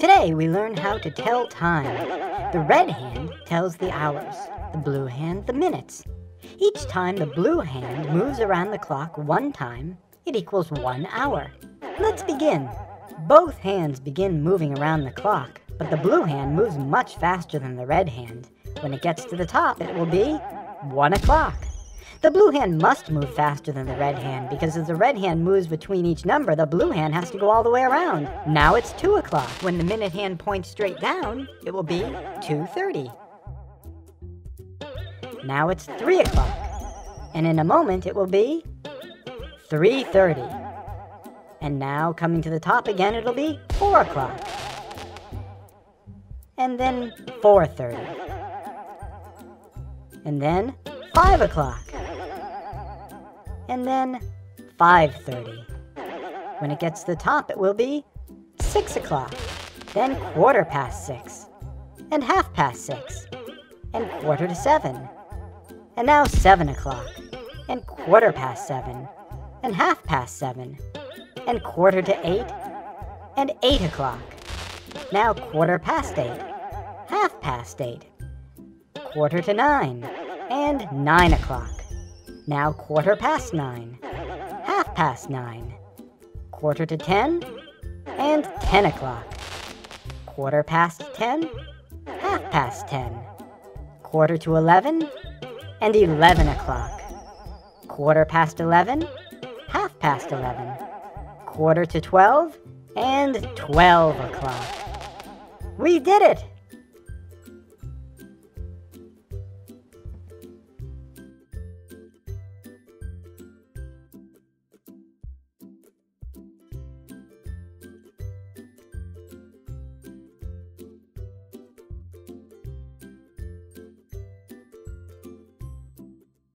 Today we learn how to tell time. The red hand tells the hours, the blue hand the minutes. Each time the blue hand moves around the clock one time, it equals one hour. Let's begin. Both hands begin moving around the clock, but the blue hand moves much faster than the red hand. When it gets to the top, it will be one o'clock. The blue hand must move faster than the red hand because as the red hand moves between each number, the blue hand has to go all the way around. Now it's 2 o'clock. When the minute hand points straight down, it will be 2.30. Now it's 3 o'clock. And in a moment, it will be 3.30. And now coming to the top again, it'll be 4 o'clock. And then 4.30. And then 5 o'clock and then 5.30. When it gets to the top, it will be 6 o'clock, then quarter past 6, and half past 6, and quarter to 7, and now 7 o'clock, and quarter past 7, and half past 7, and quarter to 8, and 8 o'clock. Now quarter past 8, half past 8, quarter to 9, and 9 o'clock. Now quarter past nine, half past nine, quarter to ten, and ten o'clock. Quarter past ten, half past ten, quarter to eleven, and eleven o'clock. Quarter past eleven, half past eleven, quarter to twelve, and twelve o'clock. We did it!